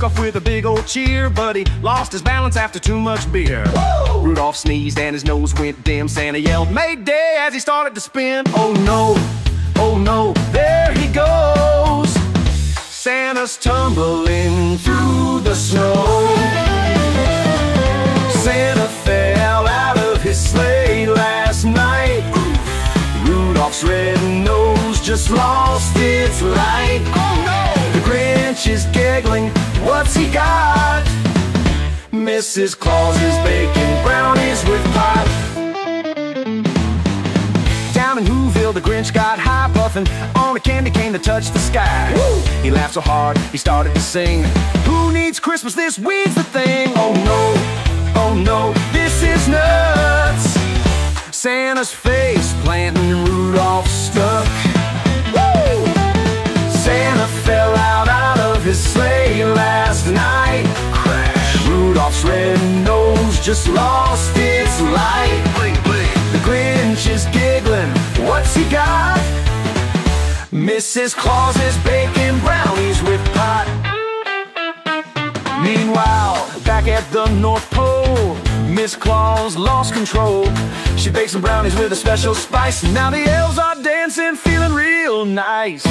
took off with a big old cheer, but he lost his balance after too much beer. Rudolph sneezed and his nose went dim. Santa yelled, Mayday, as he started to spin. Oh no, oh no, there nose just lost its light. Oh no! The Grinch is giggling. What's he got? Mrs. Claus is baking brownies with pie. Down in Whoville, the Grinch got high puffing on a candy cane that touched the sky. He laughed so hard, he started to sing. Who needs Christmas? This weed's the thing. Oh no, oh no, this is nuts. Santa's face Red nose just lost its light. Blink, blink. The Grinch is giggling. What's he got? Mrs. Claus is baking brownies with pot. Meanwhile, back at the North Pole, Miss Claus lost control. She baked some brownies with a special spice. Now the elves are dancing, feeling real nice.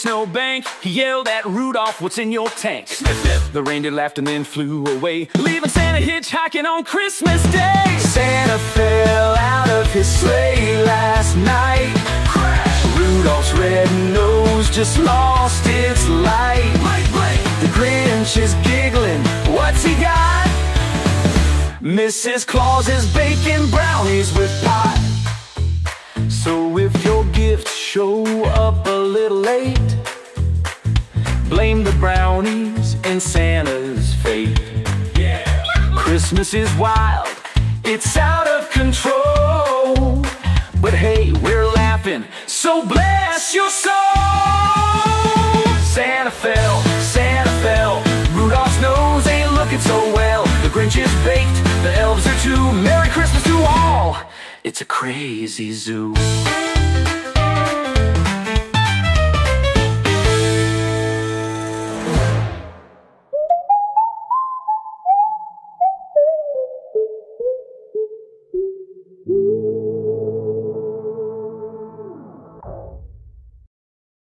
Snowbank. He yelled at Rudolph, What's in your tank? Sniff, sniff. The reindeer laughed and then flew away, leaving Santa hitchhiking on Christmas Day. Santa fell out of his sleigh last night. Rudolph's red nose just lost its light. The Grinch is giggling. What's he got? Mrs. Claus is baking brownies with pie. So if your gifts show up little late, blame the brownies and Santa's fate. Christmas is wild, it's out of control. But hey, we're laughing, so bless your soul. Santa fell, Santa fell. Rudolph's nose ain't looking so well. The Grinch is baked, the elves are too. Merry Christmas to all. It's a crazy zoo.